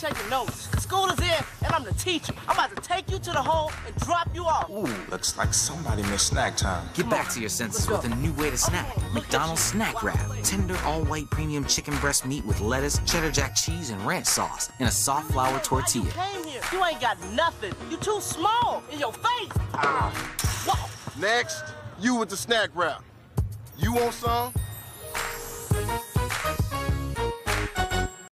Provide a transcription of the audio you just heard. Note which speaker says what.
Speaker 1: taking notes. School is in, and I'm the teacher. I'm about to take you to the hole and drop you off.
Speaker 2: Ooh, looks like somebody missed snack time.
Speaker 3: Get back to your senses with a new way to snack. McDonald's Snack Wrap. Tender, all-white premium chicken breast meat with lettuce, cheddar jack cheese, and ranch sauce in a soft flour tortilla.
Speaker 1: You came here. You ain't got nothing. You too small in your face. Ah.
Speaker 4: Next, you with the snack wrap. You want some?